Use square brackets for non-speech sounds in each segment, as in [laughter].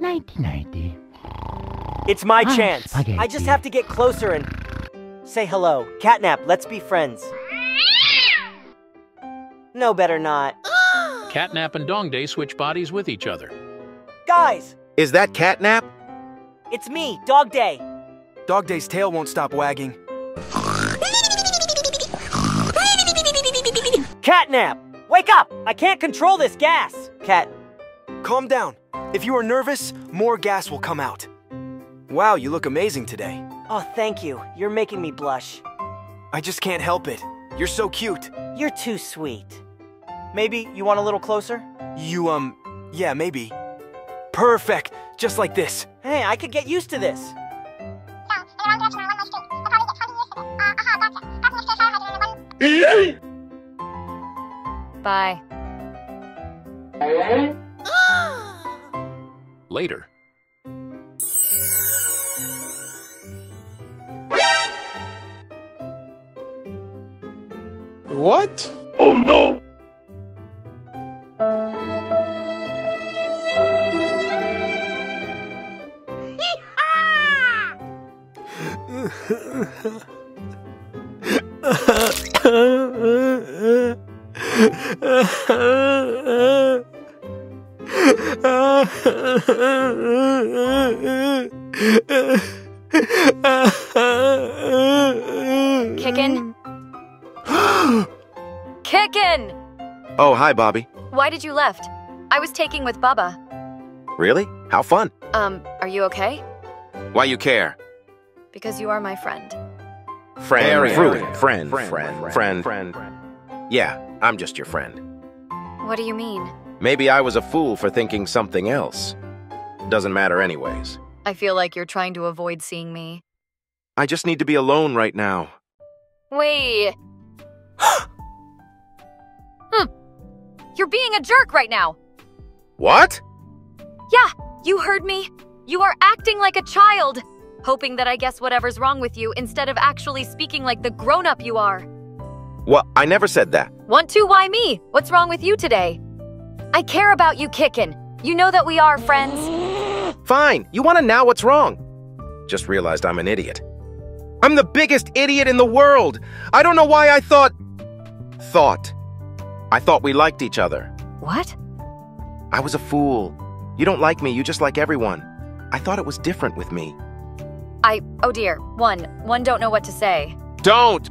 Nighty nighty. It's my Ah, chance. spaghetti. I just have to get closer and say hello. Catnap, let's be friends. No, better not. Catnap and Dog Day switch bodies with each other. Guys, Is that catnap? it's me, Dog Day. Dog Day's tail won't stop wagging. Catnap! Wake up! I can't control this gas! Cat, Calm down. If you are nervous, more gas will come out. Wow, you look amazing today. oh, thank you. You're making me blush. I just can't help it. You're so cute. You're too sweet. Maybe you want a little closer? You, um, yeah, maybe. Perfect. Just like this. Hey, I could get used to this. Bye. Later. What? Oh, Kickin'? [laughs] hi, Bobby. Why did you left? I was taking with Bubba. Really? How fun. Um, are you okay? Why you care? Because you are my friend. Friend, Very friend, good. friend, Friend, friend, friend, friend, Yeah, I'm just your friend. What do you mean? Maybe I was a fool for thinking something else. Doesn't matter anyways. I feel like you're trying to avoid seeing me. I just need to be alone right now. Wait. [gasps] hmm. You're being a jerk right now. What? Yeah, you heard me. You are acting like a child, hoping that I guess whatever's wrong with you instead of actually speaking like the grown up you are. What? I never said that. Want to? Why me? What's wrong with you today? I care about you Kickin. You know that we are friends. Fine. You want to know what's wrong? Just realized I'm an idiot. I'm the biggest idiot in the world. I don't know why I thought. Thought. I thought we liked each other. What? I was a fool. You don't like me, you just like everyone. I thought it was different with me. I. Oh dear. One. One don't know what to say. Don't!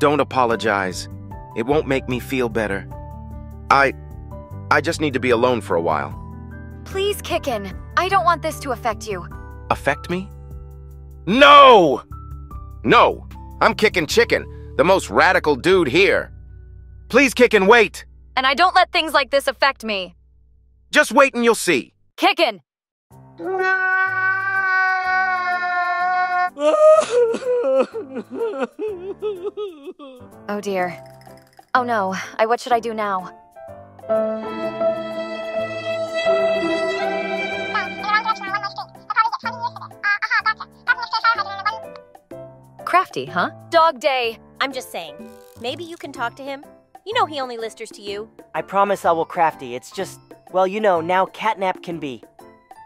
Don't apologize. It won't make me feel better. I. I just need to be alone for a while. Please, Kickin. I don't want this to affect you. Affect me? No! No! I'm Kickin Chicken, the most radical dude here. Please Kickin wait. And I don't let things like this affect me. Just wait and you'll see. Kickin. [laughs] Oh dear. Oh no. I what should I do now? Crafty, huh? Dog day. I'm just saying. Maybe you can talk to him. You know he only listers to you. I promise I will crafty. It's just, well, you know, now Catnap can be.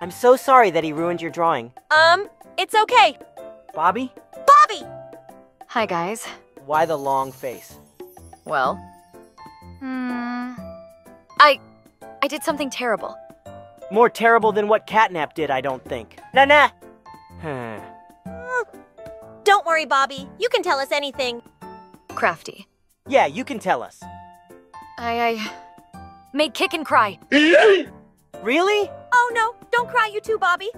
I'm so sorry that he ruined your drawing. Um, it's okay. Bobby? Bobby! Hi guys. Why the long face? Well. Hmm. I I did something terrible. More terrible than what Catnap did, I don't think. Nah, nah. Hmm. Don't worry, Bobby. You can tell us anything. Crafty. Yeah, you can tell us. I I made Kickin cry. Really? Oh no, don't cry, you too, Bobby.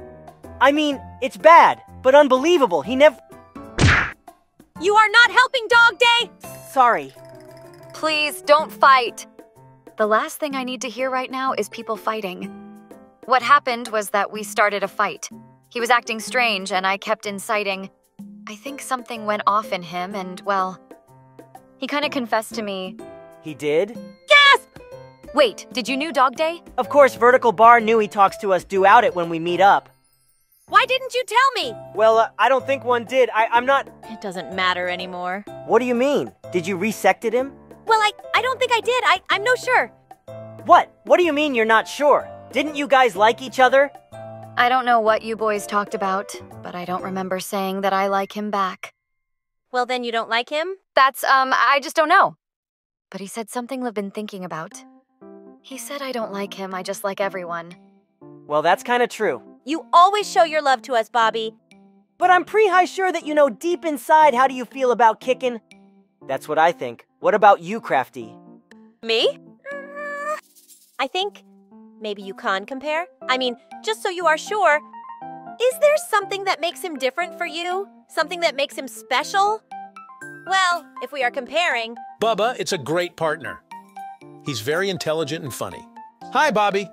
I mean, it's bad, but unbelievable. He never. You are not helping Dog Day! Sorry. Please don't fight. The last thing I need to hear right now is people fighting. What happened was that we started a fight. He was acting strange, and I kept inciting. I think something went off in him, and well, he kind of confessed to me. He did? Gasp! Wait, did you knew Dog Day? Of course, Vertical Bar knew he talks to us due out it when we meet up. Why didn't you tell me? Well, uh, I don't think one did. I, I'm not. It doesn't matter anymore. What do you mean? Did you resected him? Well, I, I don't think I did. I, I'm no sure. What? What do you mean you're not sure? Didn't you guys like each other? I don't know what you boys talked about, but I don't remember saying that I like him back. Well, then you don't like him? That's, um, I just don't know. But he said something I've been thinking about. He said I don't like him, I just like everyone. Well, that's kind of true. You always show your love to us, Bobby. But I'm pretty high sure that you know deep inside how do you feel about Kickin. That's what I think. What about you, Crafty? Me? I think maybe you can compare. I mean, just so you are sure, is there something that makes him different for you? Something that makes him special? Well, if we are comparing, Bubba, it's a great partner. He's very intelligent and funny. Hi, Bobby.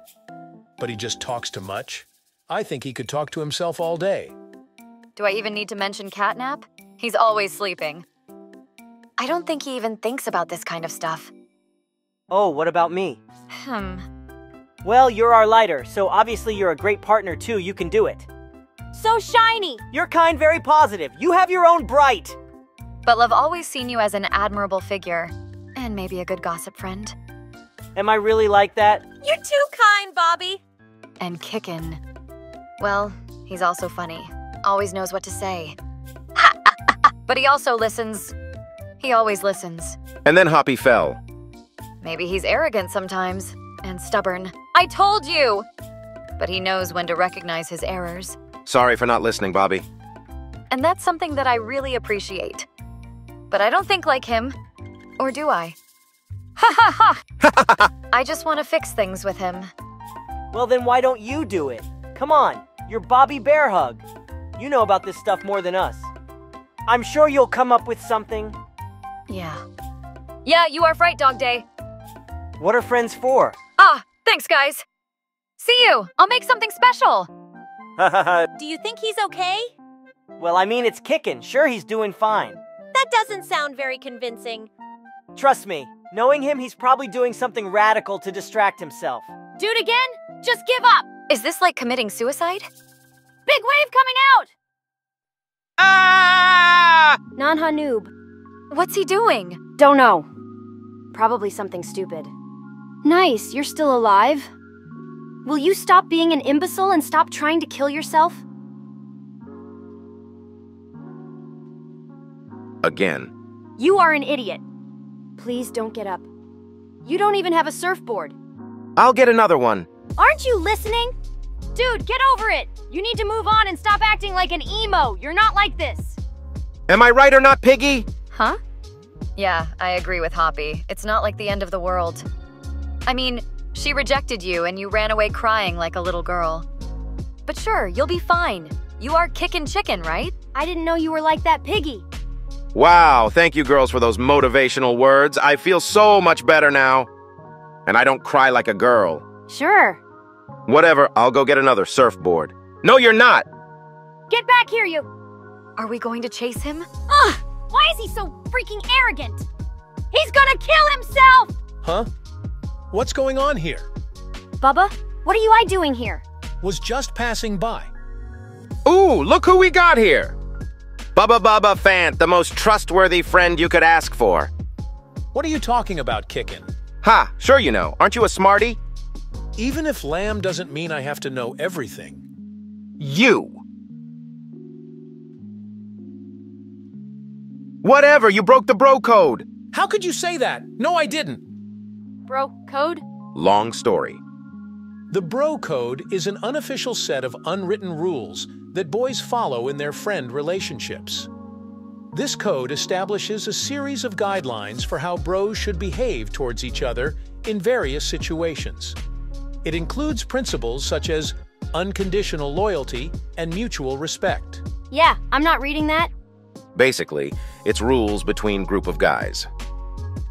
But he just talks too much. I think he could talk to himself all day. Do I even need to mention Catnap? He's always sleeping. I don't think he even thinks about this kind of stuff. Oh, what about me? Hmm. Well, you're our lighter, so obviously you're a great partner too. You can do it. So shiny. You're kind, very positive. You have your own bright. But I've always seen you as an admirable figure, and maybe a good gossip friend. Am I really like that? You're too kind, Bobby. And Kickin. Well, he's also funny. Always knows what to say. [laughs] but he also listens. He always listens. And then Hoppy fell. Maybe he's arrogant sometimes and stubborn. I told you! But he knows when to recognize his errors. Sorry for not listening, Bobby. And that's something that I really appreciate. But I don't think like him. Or do I? Ha ha ha! [laughs] I just want to fix things with him. Well, then why don't you do it? Come on, you're Bobby Bear Hug. You know about this stuff more than us. I'm sure you'll come up with something. Yeah. Yeah, you are right, Dog Day. What are friends for? Ah, thanks, guys. See you. I'll make something special. [laughs] Do you think he's okay? well, I mean, it's Kickin. Sure, he's doing fine. That doesn't sound very convincing. Trust me, knowing him, he's probably doing something radical to distract himself. Do it again? Just give up. Is this like committing suicide? Big wave coming out. Ah! Nanha noob. What's he doing? Don't know. Probably something stupid. Nice, you're still alive. Will you stop being an imbecile and stop trying to kill yourself? Again. You are an idiot. Please don't get up. You don't even have a surfboard. I'll get another one. Aren't you listening? Dude, get over it! You need to move on and stop acting like an emo. You're not like this. Am I right or not, Piggy? Huh? Yeah, I agree with Hoppy. It's not like the end of the world. I mean, she rejected you and you ran away crying like a little girl. But sure, you'll be fine. You are kickin' chicken, right? I didn't know you were like that piggy. Wow, thank you girls for those motivational words. I feel so much better now. And I don't cry like a girl. Sure. Whatever, I'll go get another surfboard. No, you're not! Get back here, you. Are we going to chase him? Ugh! Why is he so freaking arrogant? He's gonna kill himself! Huh? What's going on here? Bubba, what are you I doing here? Was just passing by. Ooh, look who we got here! Bubba Bubbaphant, the most trustworthy friend you could ask for. What are you talking about, Kickin? Ha, sure you know. Aren't you a smarty? Even if lamb doesn't mean I have to know everything. You. Whatever, you broke the bro code. How could you say that? No, I didn't. Bro, code? Long story. The Bro Code is an unofficial set of unwritten rules that boys follow in their friend relationships. This code establishes a series of guidelines for how bros should behave towards each other in various situations. It includes principles such as unconditional loyalty and mutual respect. Yeah, I'm not reading that. Basically, it's rules between group of guys.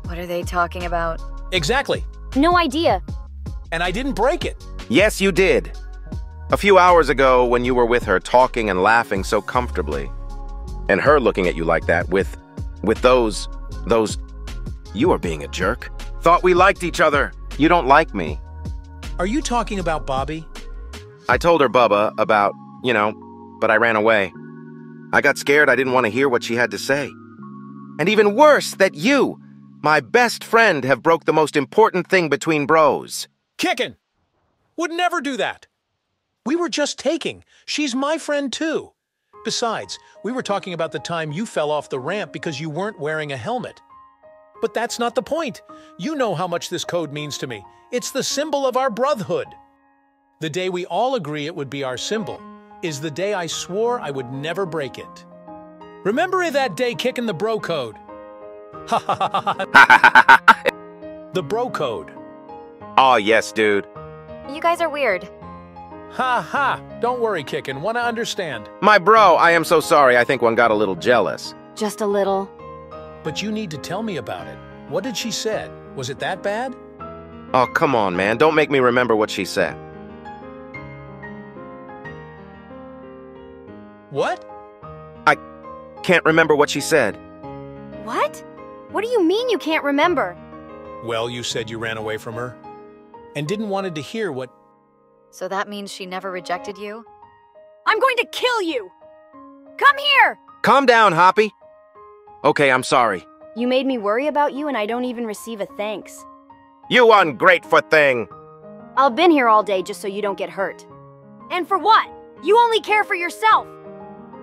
What are they talking about? Exactly. No idea. And I didn't break it. Yes, you did. A few hours ago when you were with her talking and laughing so comfortably. And her looking at you like that with with those those you are being a jerk. Thought we liked each other. You don't like me. Are you talking about Bobby? I told her Bubba about, you know, but I ran away. I got scared I didn't want to hear what she had to say. And even worse, that you, my best friend, have broke the most important thing between bros. Kickin! Would never do that. We were just taking. She's my friend too. Besides, we were talking about the time you fell off the ramp because you weren't wearing a helmet. But that's not the point. You know how much this code means to me. It's the symbol of our brotherhood. The day we all agree it would be our symbol is the day I swore I would never break it. Remember that day kicking the bro code? Ha ha ha ha. The bro code. oh, yes, dude. You guys are weird. Ha ha. Don't worry, Kickin. Wanna understand. My bro, I am so sorry. I think one got a little jealous. Just a little. But you need to tell me about it. What did she said? Was it that bad? Oh, come on, man. Don't make me remember what she said. What? I can't remember what she said. What? What do you mean you can't remember? Well, you said you ran away from her. And didn't wanted to hear what... So that means she never rejected you? I'm going to kill you! Come here! Calm down, Hoppy. Okay, I'm sorry. You made me worry about you and I don't even receive a thanks. You ungrateful thing. I've been here all day just so you don't get hurt. And for what? You only care for yourself!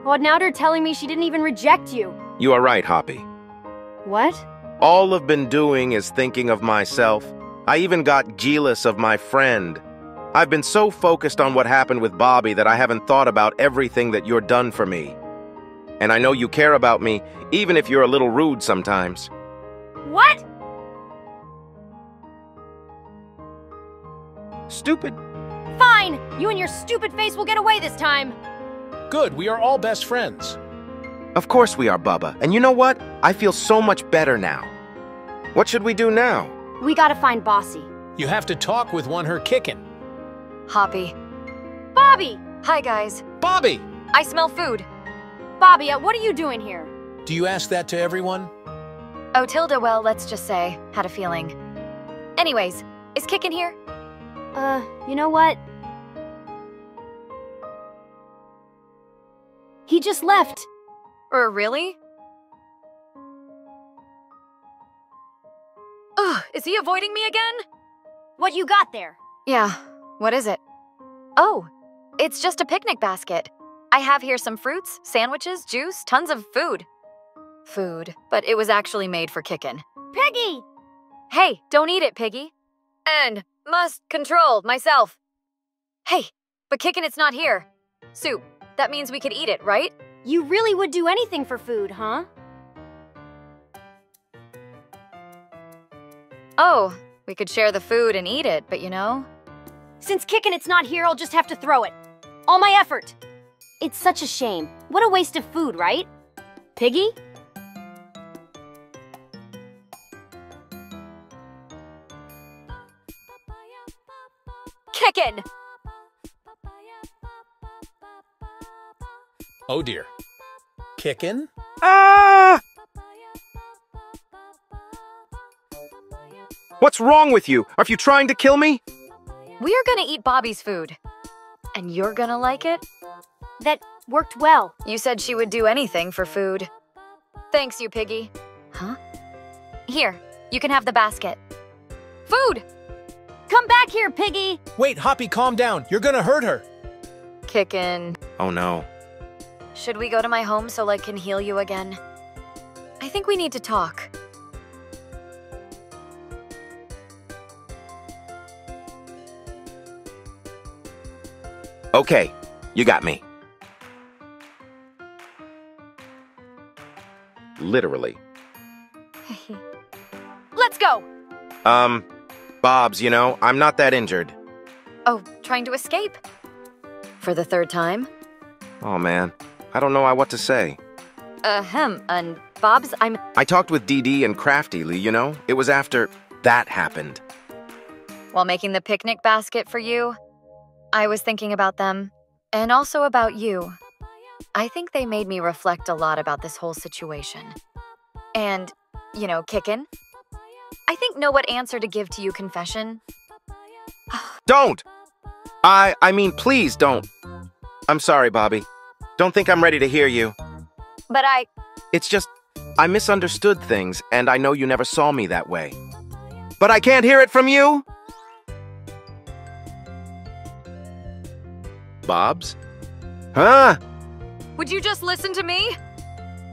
Well, now they're telling me she didn't even reject you. You are right, Hoppy. What? All I've been doing is thinking of myself. I even got jealous of my friend. I've been so focused on what happened with Bobby that I haven't thought about everything that you're done for me. And I know you care about me, even if you're a little rude sometimes. What? Stupid. Fine! You and your stupid face will get away this time! Good, we are all best friends. Of course we are, Bubba. And you know what? I feel so much better now. What should we do now? We gotta find Bossy. You have to talk with one her Kickin. Hoppy. Bobby! Hi, guys. Bobby! I smell food. Bobby, uh, what are you doing here? Do you ask that to everyone? Oh, Tilda, well, let's just say, had a feeling. Anyways, is Kickin here? Uh, you know what? He just left. Or really? Ugh, is he avoiding me again? What you got there? Yeah, what is it? Oh, it's just a picnic basket. I have here some fruits, sandwiches, juice, tons of food. Food, but it was actually made for Kickin. Piggy! Hey, don't eat it, Piggy. And must control myself. Hey, but Kickin' it's not here. Soup, that means we could eat it, right? You really would do anything for food, huh? Oh, we could share the food and eat it, but you know. Since Kickin' it's not here, I'll just have to throw it. All my effort. It's such a shame. What a waste of food, right? Piggy? Kickin'! Oh dear. Kickin? Ah! What's wrong with you? Are you trying to kill me? We are gonna eat Bobby's food. And you're gonna like it? That worked well. You said she would do anything for food. Thanks, you piggy. Huh? Here, you can have the basket. Food! Come back here, Piggy! Wait, Hoppy, calm down. You're gonna hurt her. Kickin'. Oh no. Should we go to my home so I can heal you again? I think we need to talk. Okay, you got me. Literally. [laughs] Let's go! Um, Bob's, you know, I'm not that injured. Oh, trying to escape? For the third time? Oh man, I don't know what to say. Uh, Ahem, and Bob's, I'm. I talked with DD and Craftily, you know? It was after that happened. While making the picnic basket for you, I was thinking about them, and also about you. I think they made me reflect a lot about this whole situation. And, you know, Kickin'. I think know what answer to give to you confession. [sighs] Don't! I, I mean, please don't. I'm sorry, Bobby. Don't think I'm ready to hear you. But I. It's just, I misunderstood things, and I know you never saw me that way. But I can't hear it from you? Bobs? Huh? Would you just listen to me?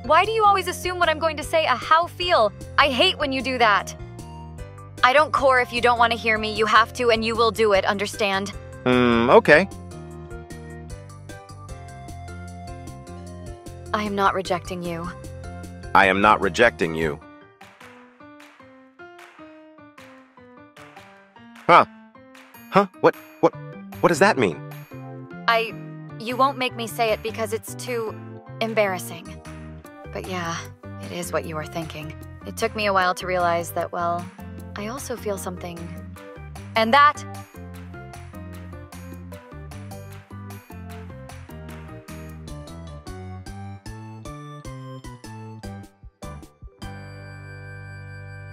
Why do you always assume what I'm going to say a how feel? I hate when you do that. I don't core if you don't want to hear me. You have to, and you will do it, understand? Hmm, okay. I am not rejecting you. I am not rejecting you. Huh. Huh? What, what, what does that mean? I. You won't make me say it because it's too embarrassing. But yeah, it is what you are thinking. It took me a while to realize that, well, I also feel something. And that.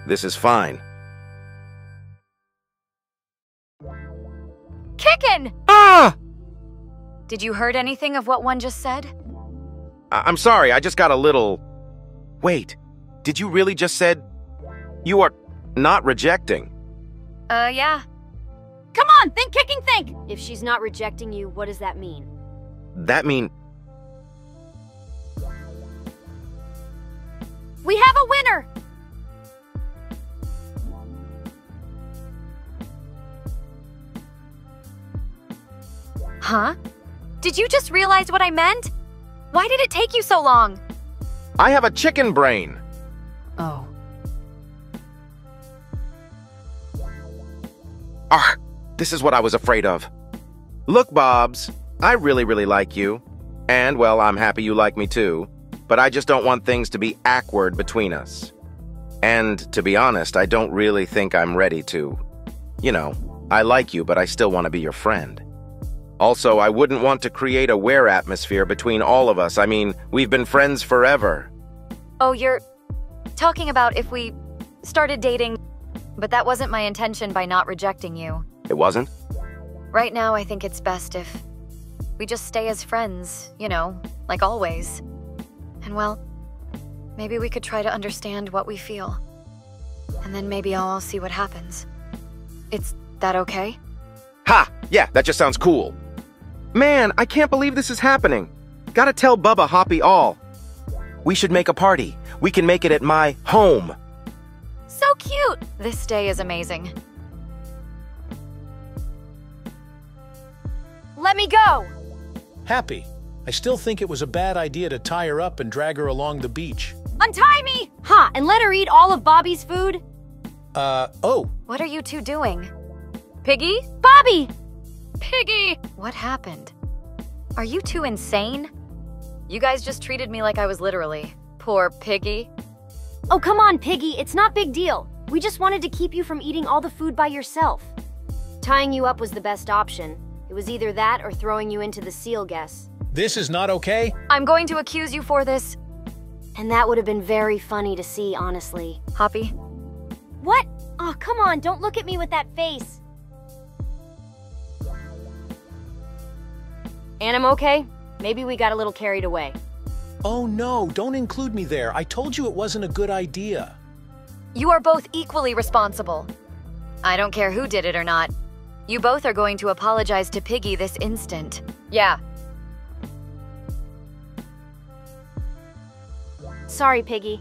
This is fine. Kickin! Ah! Did you heard anything of what one just said? I- I'm sorry, I just got a little... Wait, did you really just said... You are not rejecting? Uh, yeah. Come on, think, Kickin, think! If she's not rejecting you, what does that mean? That mean... We have a winner! Huh? Did you just realize what I meant? Why did it take you so long? I have a chicken brain. Oh. Ah, this is what I was afraid of. Look, Bobs, I really, really like you. And, well, I'm happy you like me too. But I just don't want things to be awkward between us. And, to be honest, I don't really think I'm ready to. You know, I like you, but I still want to be your friend. Also, I wouldn't want to create a where atmosphere between all of us. I mean, we've been friends forever. Oh, you're talking about if we started dating, but that wasn't my intention by not rejecting you. It wasn't? Right now, I think it's best if we just stay as friends, you know, like always. And well, maybe we could try to understand what we feel. And then maybe I'll see what happens. It's that okay? Ha! Yeah, that just sounds cool. Man, I can't believe this is happening. Gotta tell Bubba Hoppy all. We should make a party. We can make it at my home. So cute! This day is amazing. Let me go! Happy. I still think it was a bad idea to tie her up and drag her along the beach. Untie me! Huh, and let her eat all of Bobby's food? Uh, oh, What are you two doing? Piggy? Bobby! Piggy! What happened? Are you two insane? You guys just treated me like I was literally. Poor Piggy. Oh, come on, Piggy, it's not big deal. We just wanted to keep you from eating all the food by yourself. Tying you up was the best option. It was either that or throwing you into the seal guess. this is not okay? I'm going to accuse you for this. And that would have been very funny to see, honestly. Hoppy, What? Oh, come on, don't look at me with that face. And I'm okay. Maybe we got a little carried away. Oh no, don't include me there. I told you it wasn't a good idea. you are both equally responsible. I don't care who did it or not. You both are going to apologize to Piggy this instant. Yeah, Sorry, Piggy.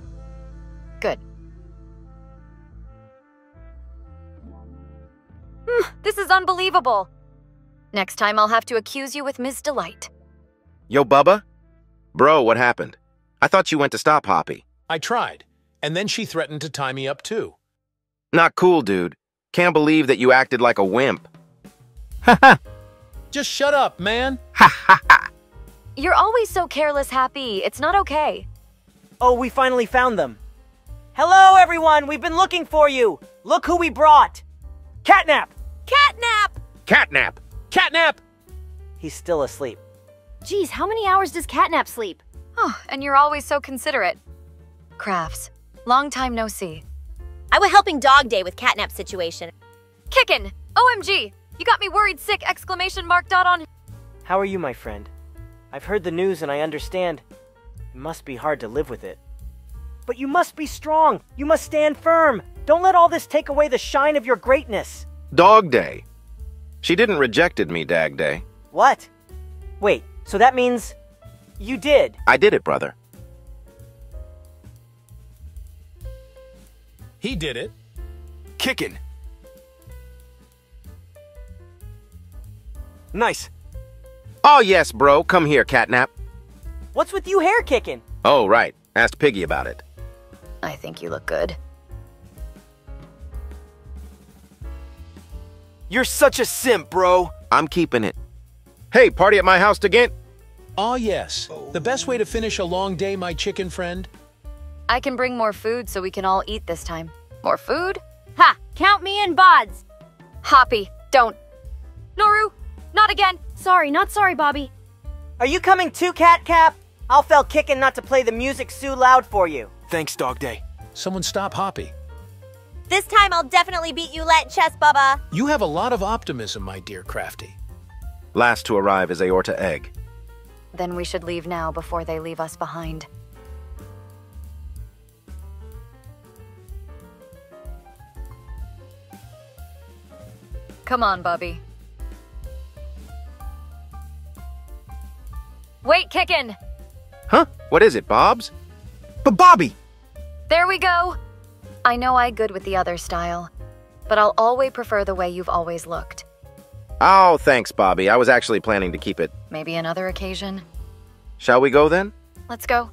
good. Hmm, this is unbelievable. Next time I'll have to accuse you with Ms. Delight. Yo, Bubba? Bro, what happened? I thought you went to stop Hoppy. I tried, and then she threatened to tie me up too. Not cool, dude. Can't believe that you acted like a wimp. Ha ha! Just shut up, man. Ha ha ha! You're always so careless, Happy. It's not okay. Oh, we finally found them. Hello, everyone! We've been looking for you! Look who we brought! Catnap! Catnap! Catnap! Catnap! He's still asleep. Geez, how many hours does Catnap sleep? Oh, and you're always so considerate. Crafts, long time no see. I was helping Dog Day with Catnap situation. Kickin'! OMG! You got me worried sick! Exclamation mark dot on. How are you, my friend? I've heard the news and I understand. It must be hard to live with it. But you must be strong. You must stand firm. Don't let all this take away the shine of your greatness. Dog Day. She didn't rejected me, Dog Day. What? Wait, so that means you did. I did it, brother. He did it. Kickin. Nice. Oh, yes, bro. Come here, Catnap. What's with you hair Kickin? Oh, right. Asked Piggy about it. I think you look good. You're such a simp, bro. I'm keeping it. Hey, party at my house again? Ah, yes. The best way to finish a long day, my chicken friend? I can bring more food so we can all eat this time. More food? Ha! Count me in, Bods! Hoppy, don't. Noru, not again. Sorry, not sorry, Bobby. Are you coming too, Cat Cap? I'll fell Kickin not to play the music too loud for you. Thanks, Dog Day. Someone stop Hoppy. This time I'll definitely beat you let chess, Bubba. You have a lot of optimism, my dear Crafty. Last to arrive is Aorta Egg. Then we should leave now before they leave us behind. Come on, Bubby. Wait, kickin'! Huh? What is it, Bob's? But Bobby! There we go! I know I good with the other style, but I'll always prefer the way you've always looked. Oh, thanks, Bobby. I was actually planning to keep it. Maybe another occasion? Shall we go then? Let's go.